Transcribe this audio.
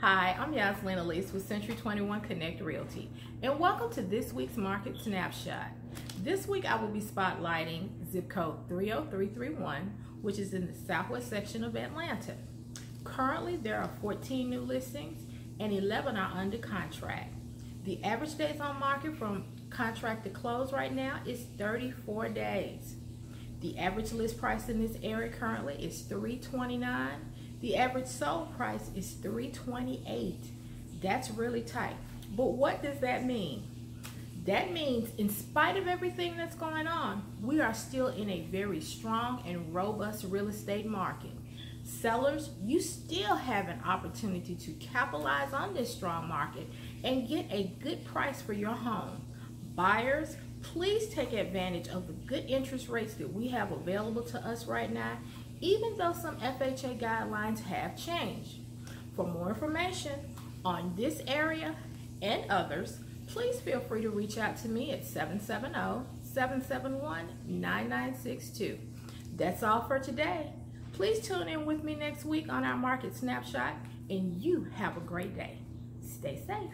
Hi, I'm Jasleen Allyse with Century 21 Connect Realty, and welcome to this week's Market Snapshot. This week I will be spotlighting zip code 30331, which is in the southwest section of Atlanta. Currently, there are 14 new listings and 11 are under contract. The average days on market from contract to close right now is 34 days. The average list price in this area currently is 329 the average sold price is 328 That's really tight. But what does that mean? That means in spite of everything that's going on, we are still in a very strong and robust real estate market. Sellers, you still have an opportunity to capitalize on this strong market and get a good price for your home. Buyers, please take advantage of the good interest rates that we have available to us right now even though some FHA guidelines have changed. For more information on this area and others, please feel free to reach out to me at 770-771-9962. That's all for today. Please tune in with me next week on our market snapshot and you have a great day. Stay safe.